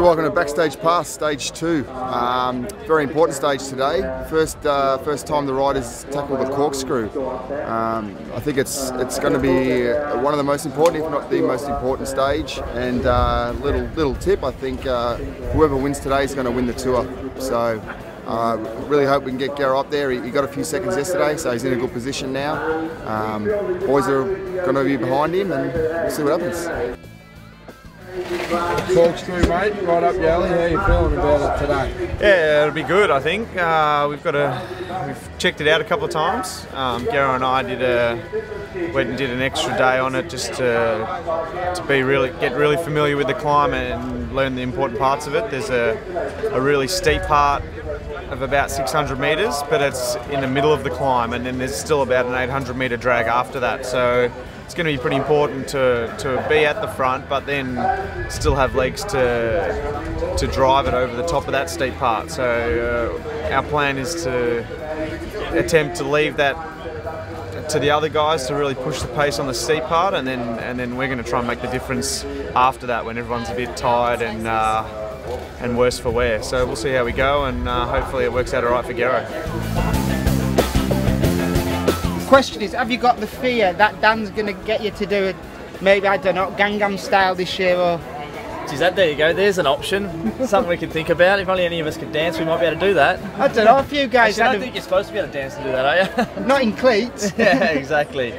So welcome to Backstage Pass, Stage 2. Um, very important stage today. First uh, first time the riders tackle the corkscrew. Um, I think it's it's going to be one of the most important, if not the most important stage. And uh, little little tip, I think uh, whoever wins today is going to win the tour. So uh, really hope we can get Garrow up there. He, he, got a few seconds yesterday, so he's in a good position now. Um, boys are going to be behind him, and we'll see what happens. Corkscrew, mate, right up your alley. How are you feeling about it today? Yeah, it'll be good. I think uh, we've got a we've checked it out a couple of times. Um, Garrow and I did a went and did an extra day on it just to to be really get really familiar with the climb and learn the important parts of it. There's a a really steep part of about 600 metres, but it's in the middle of the climb, and then there's still about an 800 metre drag after that. So it's going to be pretty important to, to be at the front, but then still have legs to to drive it over the top of that steep part. So uh, our plan is to attempt to leave that to the other guys to really push the pace on the steep part, and then and then we're going to try and make the difference after that when everyone's a bit tired and. Uh, and worse for wear. So we'll see how we go, and uh, hopefully it works out all right for Garrow question is, have you got the fear that Dan's going to get you to do it, maybe, I don't know, Gangnam style this year or... Geez, that, there you go, there's an option, something we can think about. If only any of us could dance, we might be able to do that. I don't know, a few guys... Actually, I don't think you're supposed to be able to dance and do that, are you? Not in cleats. yeah, exactly.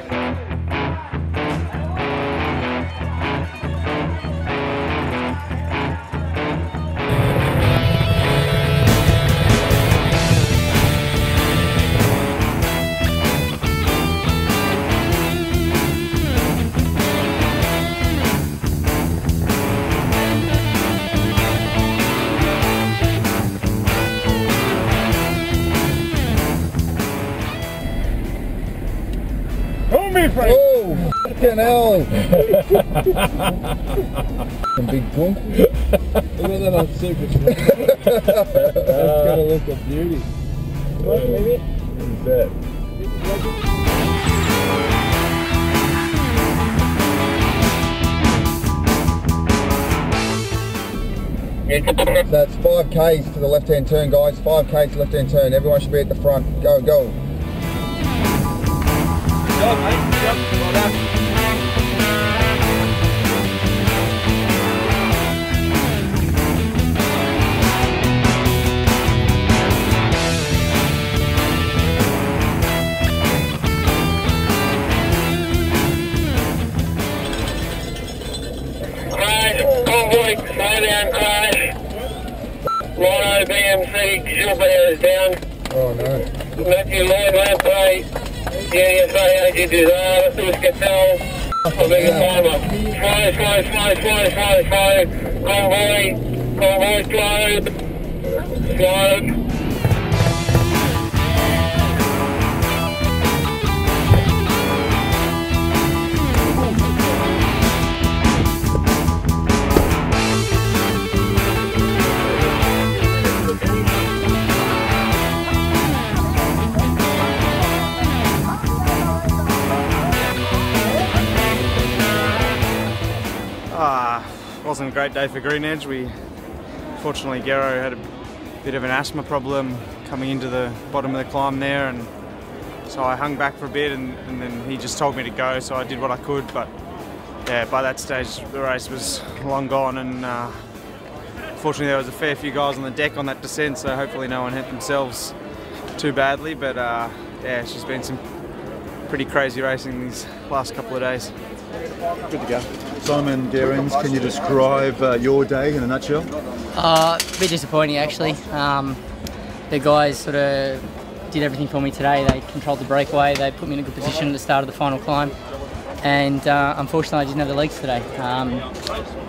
Oh, fucking hell. Some big punk. Look at that on super That's gonna look a beauty. What, maybe? That's 5Ks to the left hand turn guys, 5Ks to left hand turn, everyone should be at the front, go, go job, mate. Yep, well done. Convoy, slow down, crash. BMC, is down. Oh no. Matthew Lloyd, Yeah, yes, I, I did do that. Let's get down. I'll make a timer. Fly, fly, fly, fly, fly, fly. Convoy, convoy, slow. Slow. Wasn't a great day for Green Edge. We fortunately Garrow had a bit of an asthma problem coming into the bottom of the climb there, and so I hung back for a bit, and, and then he just told me to go, so I did what I could. But yeah, by that stage the race was long gone, and uh, fortunately there was a fair few guys on the deck on that descent, so hopefully no one hit themselves too badly. But uh, yeah, it's just been some pretty crazy racing these last couple of days. Good to go. Simon Gerrans, can you describe uh, your day in a nutshell? Uh, a bit disappointing actually. Um, the guys sort of did everything for me today. They controlled the breakaway. They put me in a good position at the start of the final climb. And uh, unfortunately, I didn't have the legs today. Um,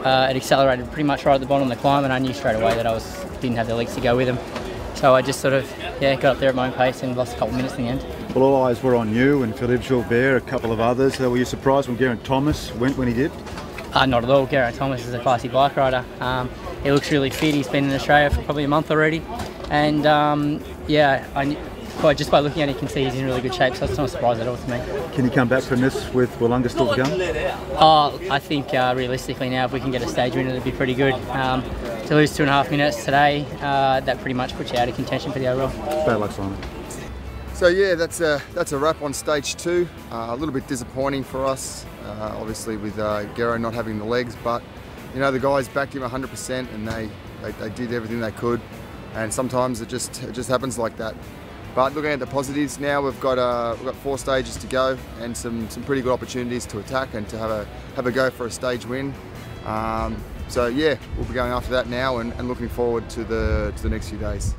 uh, it accelerated pretty much right at the bottom of the climb, and I knew straight away that I was didn't have the legs to go with them. So I just sort of yeah got up there at my own pace and lost a couple of minutes in the end. Well, all eyes were on you and Philippe Gilbert, a couple of others. Uh, were you surprised when Geraint Thomas went when he did? Uh, not at all. Geraint Thomas is a classy bike rider. Um, he looks really fit. He's been in Australia for probably a month already, and um, yeah, I, by, just by looking at it, you can see he's in really good shape. So it's not a surprise at all to me. Can you come back from this with Willunga still to come? Oh, I think uh, realistically now, if we can get a stage win, it'd be pretty good. Um, to lose two and a half minutes today, uh, that pretty much puts you out of contention for the overall. Bad luck, Simon. So yeah, that's a that's a wrap on stage two. Uh, a little bit disappointing for us, uh, obviously with uh, Gero not having the legs, but you know the guys backed him 100% and they, they, they did everything they could, and sometimes it just it just happens like that. But looking at the positives now, we've got uh, we've got four stages to go and some some pretty good opportunities to attack and to have a have a go for a stage win. Um, so yeah, we'll be going after that now and, and looking forward to the to the next few days.